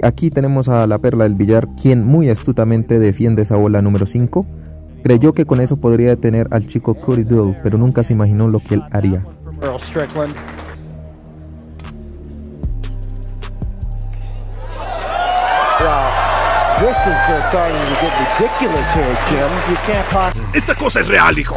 Aquí tenemos a la perla del billar, quien muy astutamente defiende esa bola número 5. Creyó que con eso podría detener al chico Cody Dull, pero nunca se imaginó lo que él haría. Esta cosa es real, hijo.